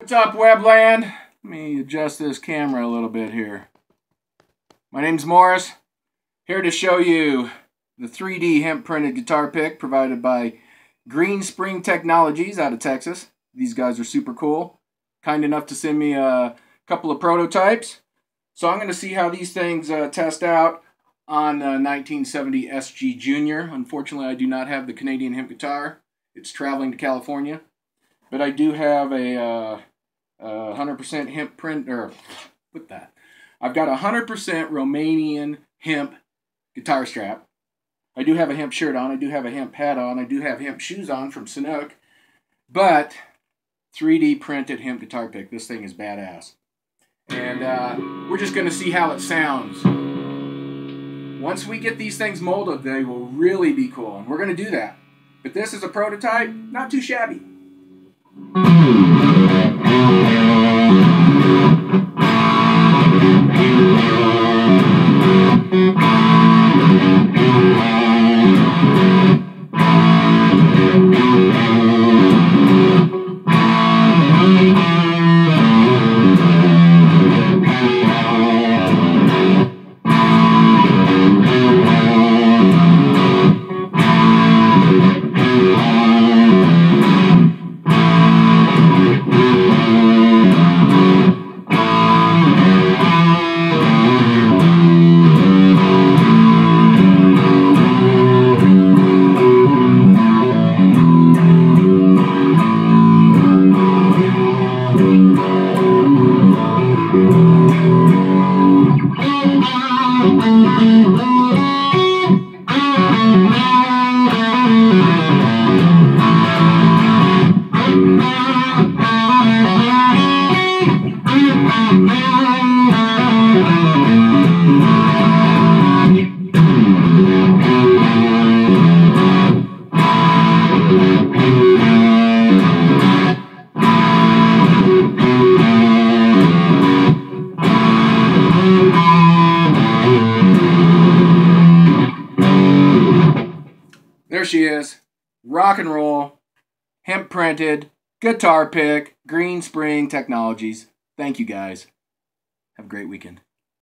What's up, Webland? Let me adjust this camera a little bit here. My name's Morris, here to show you the 3D hemp printed guitar pick provided by Green Spring Technologies out of Texas. These guys are super cool. Kind enough to send me a couple of prototypes. So I'm going to see how these things uh, test out on the 1970 SG Junior. Unfortunately, I do not have the Canadian hemp guitar. It's traveling to California. But I do have a uh, 100% hemp print, or put that. I've got a 100% Romanian hemp guitar strap. I do have a hemp shirt on. I do have a hemp hat on. I do have hemp shoes on from Sanuk. But 3D printed hemp guitar pick. This thing is badass. And uh, we're just going to see how it sounds. Once we get these things molded, they will really be cool. And we're going to do that. But this is a prototype, not too shabby. There she is. Rock and roll, hemp printed, guitar pick, Green Spring Technologies. Thank you guys. Have a great weekend.